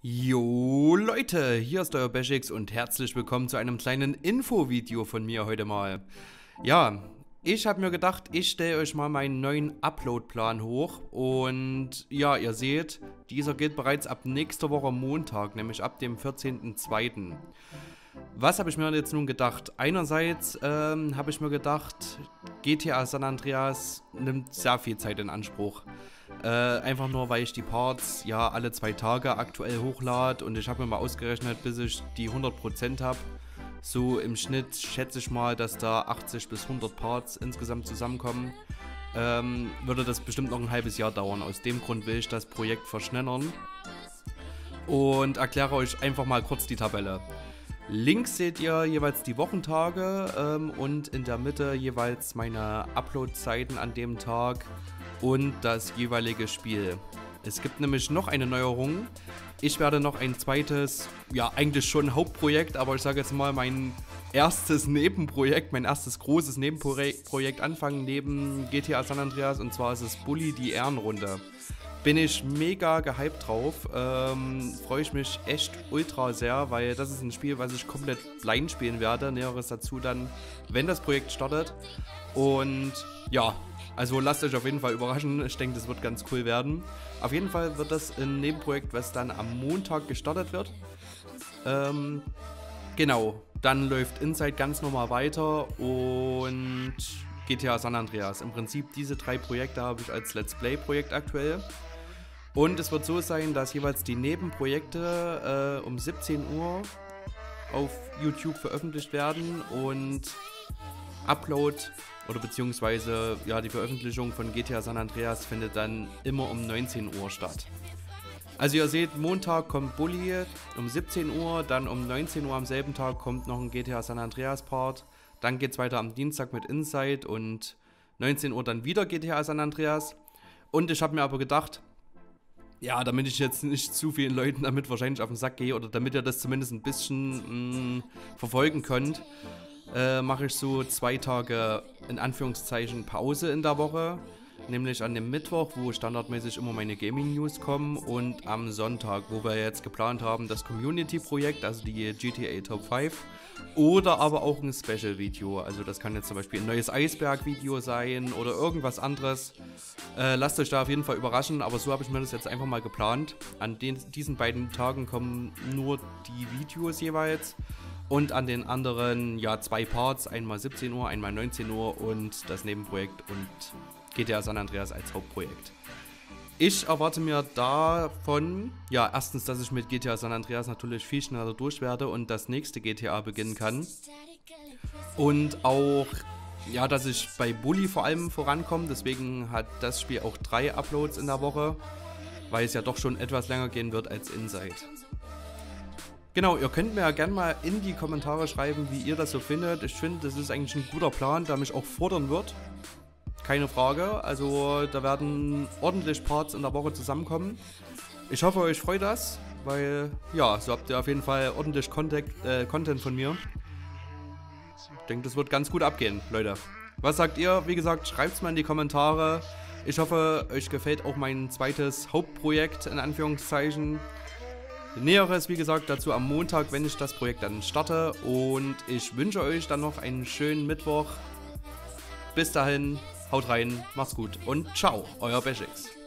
Jo Leute, hier ist euer Bashix und herzlich willkommen zu einem kleinen Infovideo von mir heute mal. Ja, ich habe mir gedacht, ich stelle euch mal meinen neuen Uploadplan hoch und ja, ihr seht, dieser geht bereits ab nächster Woche Montag, nämlich ab dem 14.02. Was habe ich mir jetzt nun gedacht? Einerseits ähm, habe ich mir gedacht, GTA San Andreas nimmt sehr viel Zeit in Anspruch. Äh, einfach nur, weil ich die Parts ja alle zwei Tage aktuell hochlade und ich habe mir mal ausgerechnet, bis ich die 100% habe. So im Schnitt schätze ich mal, dass da 80 bis 100 Parts insgesamt zusammenkommen. Ähm, würde das bestimmt noch ein halbes Jahr dauern. Aus dem Grund will ich das Projekt verschnellern und erkläre euch einfach mal kurz die Tabelle. Links seht ihr jeweils die Wochentage ähm, und in der Mitte jeweils meine Upload-Zeiten an dem Tag und das jeweilige Spiel. Es gibt nämlich noch eine Neuerung. Ich werde noch ein zweites, ja eigentlich schon Hauptprojekt, aber ich sage jetzt mal mein erstes Nebenprojekt, mein erstes großes Nebenprojekt anfangen neben GTA San Andreas und zwar ist es Bully die Ehrenrunde bin ich mega gehypt drauf. Ähm, Freue ich mich echt ultra sehr, weil das ist ein Spiel, was ich komplett blind spielen werde. Näheres dazu dann, wenn das Projekt startet. Und ja, also lasst euch auf jeden Fall überraschen. Ich denke, das wird ganz cool werden. Auf jeden Fall wird das ein Nebenprojekt, was dann am Montag gestartet wird. Ähm, genau, dann läuft Inside ganz normal weiter und GTA San Andreas. Im Prinzip diese drei Projekte habe ich als Let's Play-Projekt aktuell. Und es wird so sein, dass jeweils die Nebenprojekte äh, um 17 Uhr auf YouTube veröffentlicht werden und Upload oder beziehungsweise ja, die Veröffentlichung von GTA San Andreas findet dann immer um 19 Uhr statt. Also ihr seht, Montag kommt Bully um 17 Uhr, dann um 19 Uhr am selben Tag kommt noch ein GTA San Andreas Part, dann geht es weiter am Dienstag mit Inside und 19 Uhr dann wieder GTA San Andreas. Und ich habe mir aber gedacht, ja, damit ich jetzt nicht zu vielen Leuten damit wahrscheinlich auf den Sack gehe oder damit ihr das zumindest ein bisschen mh, mm, verfolgen könnt, äh, mache ich so zwei Tage in Anführungszeichen Pause in der Woche nämlich an dem Mittwoch, wo standardmäßig immer meine Gaming News kommen und am Sonntag, wo wir jetzt geplant haben, das Community-Projekt, also die GTA Top 5 oder aber auch ein Special-Video. Also das kann jetzt zum Beispiel ein neues Eisberg-Video sein oder irgendwas anderes. Äh, lasst euch da auf jeden Fall überraschen, aber so habe ich mir das jetzt einfach mal geplant. An den, diesen beiden Tagen kommen nur die Videos jeweils. Und an den anderen, ja, zwei Parts, einmal 17 Uhr, einmal 19 Uhr und das Nebenprojekt und GTA San Andreas als Hauptprojekt. Ich erwarte mir davon, ja, erstens, dass ich mit GTA San Andreas natürlich viel schneller durch werde und das nächste GTA beginnen kann. Und auch, ja, dass ich bei Bully vor allem vorankomme. Deswegen hat das Spiel auch drei Uploads in der Woche, weil es ja doch schon etwas länger gehen wird als Inside. Genau, ihr könnt mir ja gerne mal in die Kommentare schreiben, wie ihr das so findet. Ich finde, das ist eigentlich ein guter Plan, der mich auch fordern wird keine Frage. Also da werden ordentlich Parts in der Woche zusammenkommen. Ich hoffe, euch freut das, weil ja, so habt ihr auf jeden Fall ordentlich Contact, äh, Content von mir. Ich denke, das wird ganz gut abgehen, Leute. Was sagt ihr? Wie gesagt, schreibt es mal in die Kommentare. Ich hoffe, euch gefällt auch mein zweites Hauptprojekt in Anführungszeichen. Näheres, wie gesagt, dazu am Montag, wenn ich das Projekt dann starte. Und ich wünsche euch dann noch einen schönen Mittwoch. Bis dahin, Haut rein, macht's gut und ciao, euer Bashix.